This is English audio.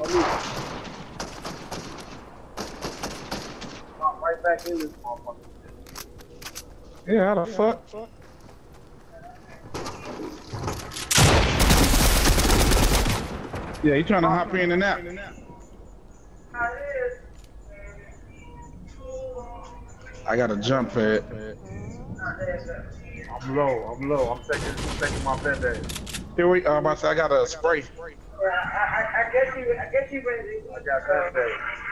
on me. Pop right back in this motherfucker. Yeah, how the fuck? Yeah, he trying to hop in and out. I got a jump pad. I'm low. I'm low. I'm taking, taking my band-aid. Here we, uh, to say, I got a spray. Yeah, I, I, I